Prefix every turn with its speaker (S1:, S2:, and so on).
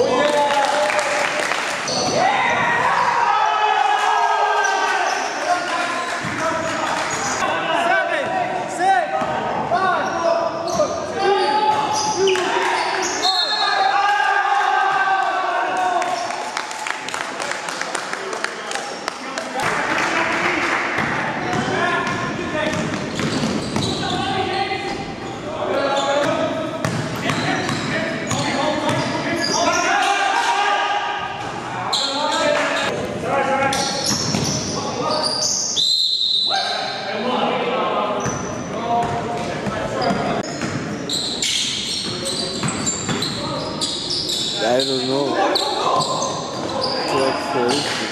S1: Oh yeah!
S2: I don't know. What first?